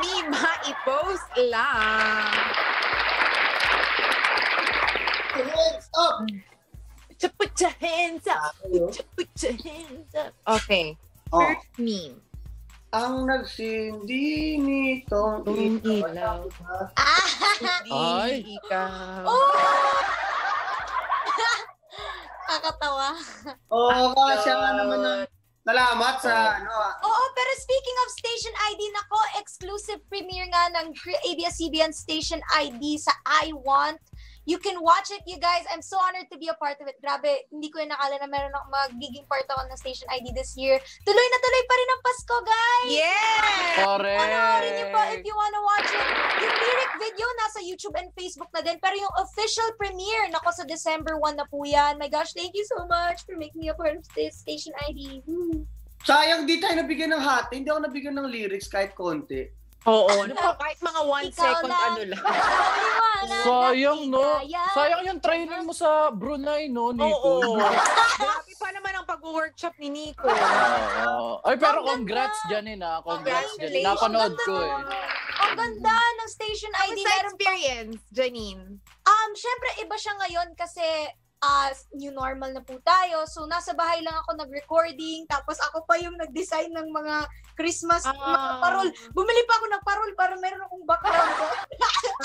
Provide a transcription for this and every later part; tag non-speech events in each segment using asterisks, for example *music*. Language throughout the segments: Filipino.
me ma-post lang. Hands up! To put your hands up. To put your hands up. Okay. Oh, First meme. ang nagsindi nitong Itong ilaw. Ah! Hindi ikaw. Oh! *laughs* Kakatawa. Oo, kasi nga naman ng salamat sa ano ah. Speaking of station ID, nako, exclusive premiere nga ng ABS-CBN Station ID sa I Want. You can watch it, you guys. I'm so honored to be a part of it. Grabe, hindi ko yung nakala na meron ako magiging part ako ng Station ID this year. Tuloy na tuloy pa rin ang Pasko, guys! Yeah! Panoorin niyo po if Correct. you wanna watch it. Yung lyric video nasa YouTube and Facebook na din. Pero yung official premiere, nako sa December 1 na po yan. My gosh, thank you so much for making me a part of this Station ID. Woo. Sayang di tayo nabigyan ng hati. Hindi ako nabigyan ng lyrics kahit konti. Oo. Ano pa, kahit mga one Ikaw second lang. ano lang. Liwanag Sayang, no? higaya. Sayang yung training mo sa Brunei, no, Nico? Oo. *laughs* Grabe pa naman ang pag-workshop ni Nico. Oo. Ay, pero Ang congrats, ganda. Janine, ah. Congrats, Janine. Congratulations. Napanood ko, eh. Ang ganda ng Station ID. Kamusta Meron pa- experience, Janine? Um, syempre, iba siya ngayon kasi uh, new normal na po tayo. So, nasa bahay lang ako nag-recording. Tapos ako pa yung nag-design ng mga Christmas Ah. mga parol. Bumili pa ako ng parol para meron akong background.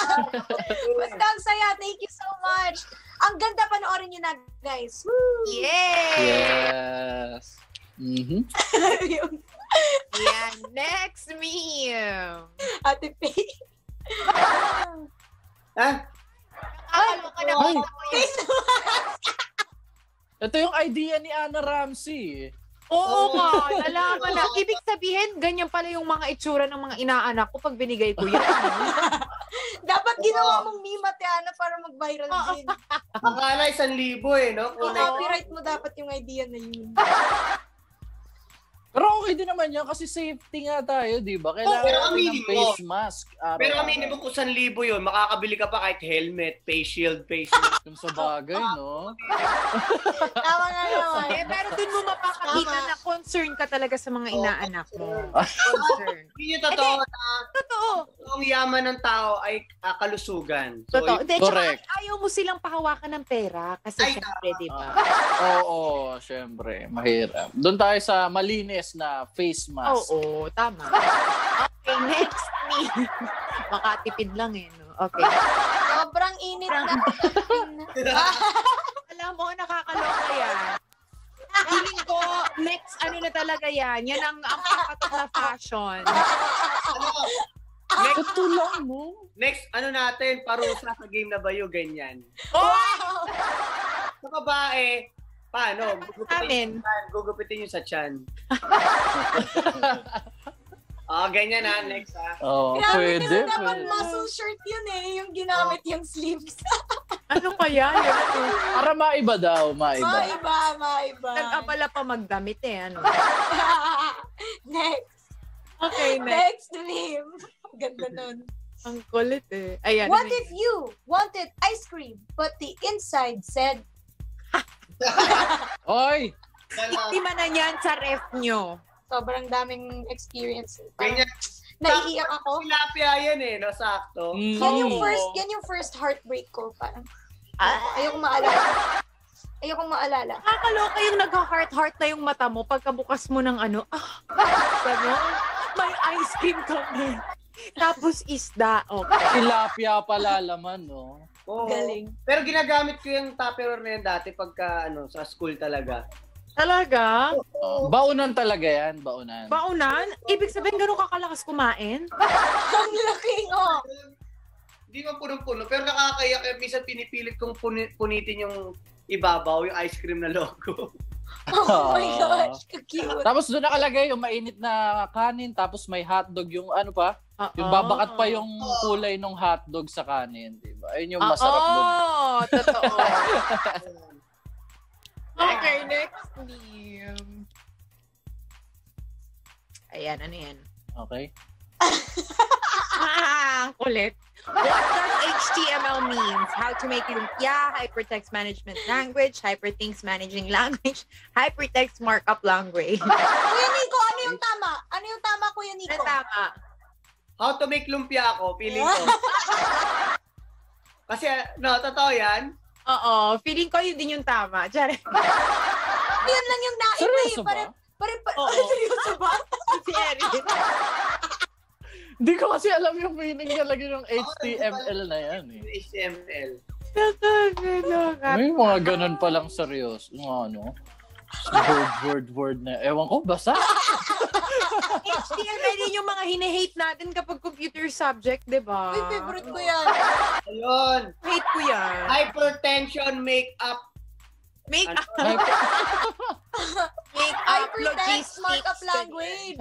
*laughs* Basta ang saya. Thank you so much. Ang ganda panoorin niyo na, guys. Woo! Yay! Yes. Mhm. Yung Yan. Next meme. Ate Faye. Ah, Nakakaloka na Ay. ako yun. Ito yung idea ni Anna Ramsey. Oo nga, nalaman na. Ibig sabihin, ganyan pala yung mga itsura ng mga inaanak ko pag binigay ko yan. *laughs* Dapat ginawa mong meme, Ate Ana, para mag-viral din. akala isang libo eh, no? Kung I-copyright mo dapat yung idea na yun. *laughs* Pero okay din naman yan kasi safety nga tayo, di ba? Kailangan Oh, pero natin ng mo. face mask. Araw-araw. Pero aminin mo kung isang libo yun, makakabili ka pa kahit helmet, face shield, face shield. *laughs* Yung sa bagay, no? *laughs* Tama nga naman. eh, pero dun mo mapakakita na concern ka talaga sa mga Oo. inaanak mo. Concern. *laughs* Hindi yung totoo na Totoo. ang yaman ng tao ay ah, kalusugan. So, Totoo. Hindi, Correct. tsaka ayaw mo silang pahawakan ng pera kasi Ay, syempre, di ba? Oo, syempre. Mahirap. Doon tayo sa malinis na face mask. Oo, tama. Okay, next me. Makatipid lang eh, no? Okay. Sobrang init na. Alam mo, nakakaloka yan. Feeling ko, next ano na talaga yan. Yan ang, ang papatok na fashion. ano, Ito lang, no? next, ano natin, parusa sa game na bayo, ganyan. wow! Sa babae, paano? Amin. Gugupitin gugupitin yung sa chan. *laughs* Ah, ganyan na, next ah. Oo, Grabe pwede, kasi dapat muscle shirt yun eh, yung ginamit yung sleeves. *laughs* Ano kaya yun? Para maiba daw, maiba. Maiba, maiba. Nag-abala pa magdamit eh. Ano? *laughs* next. Okay, next. Next meme. Ganda nun. Ang kulit eh. Ayan. What if you wanted ice cream, but the inside said, Oy! Hindi man na yan sa ref nyo. sobrang daming experience. Ganyan. Naiiyak ako. Tilapia yan eh, no? Sakto. Mm. Yan yung first, yan yung first heartbreak ko. Parang, Ah. ayokong maalala. Ayokong maalala. Nakakaloka yung nagka-heart-heart na yung mata mo pagkabukas mo ng ano, ah, *laughs* gano'n. May ice cream kami. Tapos isda. Okay. Tilapia pala laman, no? Oo. Galing. Pero ginagamit ko yung Tupperware na yan dati pagka, ano, sa school talaga. Talaga? Oh, baunan talaga yan, baunan. Baunan? Ibig sabihin, gano'n kakalakas kumain? *laughs* Ang laki nga. Hindi man punong-puno, pero nakakaya kaya minsan pinipilit kong puni- punitin yung ibabaw, yung ice cream na logo. *laughs* Oh my gosh, ka-cute. Tapos doon nakalagay yung mainit na kanin, tapos may hotdog, yung ano pa, yung Oo. babakat pa yung kulay ng hotdog sa kanin? Ayun yung Oo, masarap doon. totoo. *laughs* okay, next meme. Ayan, ano yan? Okay? Ah, *laughs* ang kulit. What does HTML means? How to make lumpia, hypertext management language, hyperthings managing language, *laughs* hypertext markup language. Kuya Nico, ano yung tama? Ano yung tama, Kuya Ano Nico? tama? how to make lumpia ako, feeling ko. Kasi, no, totoo yan. Oo, feeling ko yun din yung tama. *laughs* Diyan. Yun lang yung naiba eh. Seryoso Pare, ba? pare, pare, Oo. *laughs* seryoso ba? si Erin. *laughs* Hindi ko kasi alam yung meaning talaga ng HTML na yan eh. HTML. May mga ganun palang seryoso. Mga ano? Word, word, word na. Ewan ko, basta. HTML yun yung mga hine-hate natin kapag computer subject, di ba? Uy, favorite ko yan. Ayun. Hate ko yan. Hypertension makeup. Make Ano? up, make up, Hypertext logistics. markup language.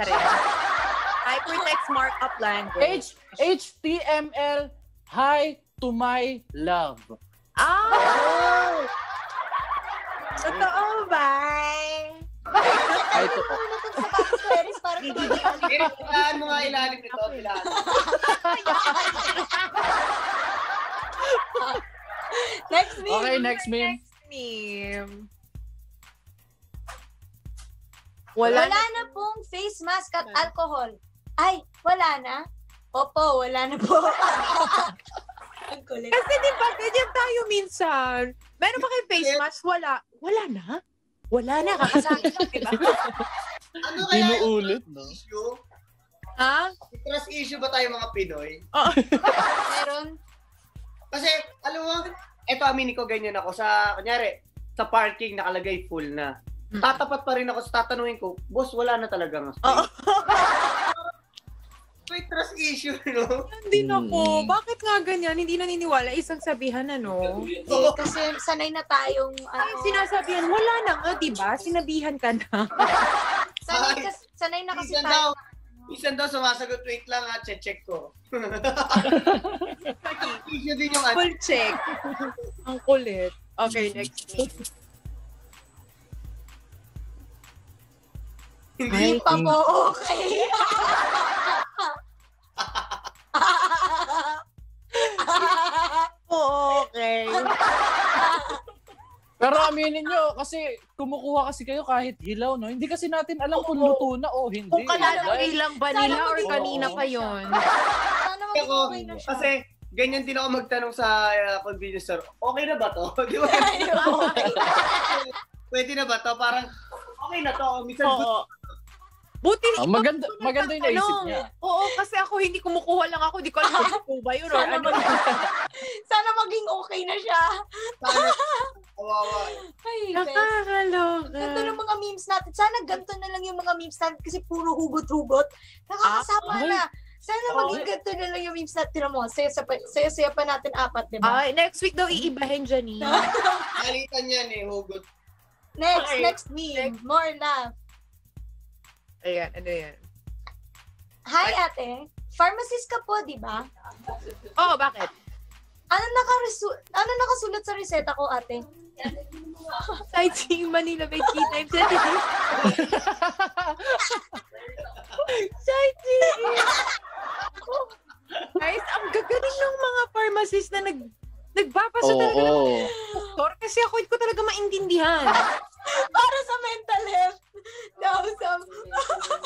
Hypertext markup language. H HTML, hi to my love. Ah! Totoo ba? Hi to, Ano sa Pax Squares para kumagawa. Eric, kailangan mo nga ilalim nito. *laughs* Next meme. okay, next meme. Next meme. Wala, Wala, na pong face mask at alcohol. Ay, wala na? Opo, wala na po. *laughs* Ang kulit. Kasi di ba, ganyan tayo minsan. Meron ba kayo face mask? Wala. Wala na? Wala na, kakasakit lang, di ba? *laughs* Ano kaya yung Inuulit, no? issue? ha? Trust issue ba tayo mga Pinoy? *laughs* Meron. Kasi, alam mo, eto aminin ko ganyan ako. Sa, kunyari, sa parking nakalagay full na. Mm. Tatapat pa rin ako sa tatanungin ko, boss, wala na talaga nga space. *laughs* May trust issue, *laughs* no? Hindi na po. Mm. Bakit nga ganyan? Hindi naniniwala. Isang sabihan, ano? Eh, kasi sanay na tayong, Ay, ano, sinasabihan, wala na nga, di ba? Sinabihan ka na. *laughs* sanay, kas- sanay na kasi Minsan daw, tayo. minsan daw sumasagot, wait lang ha, check ko. *laughs* issue din yung ano. Full check. Ang kulit. Okay, next. Hindi, Pa po, okay. Oo, okay. *laughs* Pero aminin nyo, kasi kumukuha kasi kayo kahit hilaw, no? Hindi kasi natin alam kung luto na o hindi. Kung kalalagay Dahil- lang ba nila Sana or kanina pa yon? *laughs* Sana ako, okay na siya. kasi ganyan din ako magtanong sa uh, convenience store, okay na ba to? *laughs* Di ba? Pwede na ba to? Parang, okay na to. Minsan, good Oo. Buti Ah, maganda, maganda yung naisip niya. Oo, kasi ako hindi kumukuha lang ako. Di ko alam kung ba yun or Sana, ano. maging, *laughs* sana maging okay na siya. sana, kawawa. Ay. Nakakaloka. Ganda ng mga memes natin. Sana ganito na lang yung mga memes natin kasi puro hugot-hugot. Nakakasama Ah, na. Sana maging ganito na lang yung memes natin. Tira mo, saya-saya pa, saya-saya pa natin apat, di ba? Ay, next week daw iibahin Janine. Nalitan yan eh, hugot. Next, Okay. next meme. More laugh. Ayan, ano yan? Hi, ate. Pharmacist ka po, di ba? Oh, bakit? Ano, nakaresu- ano nakasulat sa reseta ko, ate? Sightseeing Manila by key times a day. *laughs* Sightseeing! Guys, ang gagaling ng mga pharmacist na nag nagbabasa Oo. talaga ng doktor kasi ako hindi ko talaga maintindihan. *laughs* Para sa mental health. Daw sa...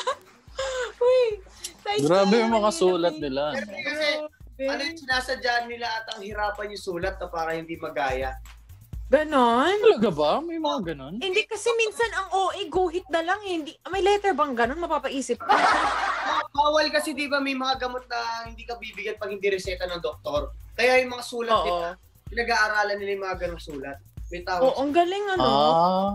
*laughs* Uy. thank Grabe yung mga sulat nila. Kasi, ano yung sinasadya nila at ang hirapan yung sulat na para hindi magaya. Ganon? Talaga ba? May mga ganun? Hindi kasi minsan ang OA guhit na lang eh. Hindi, may letter bang ganon? Mapapaisip ka. Ba- *laughs* Bawal kasi di ba may mga gamot na hindi ka bibigyan pag hindi reseta ng doktor. Kaya yung mga sulat Oo. nila, pinag-aaralan nila yung mga ganong sulat. May tawag. Oo, ang galing ano. Ah.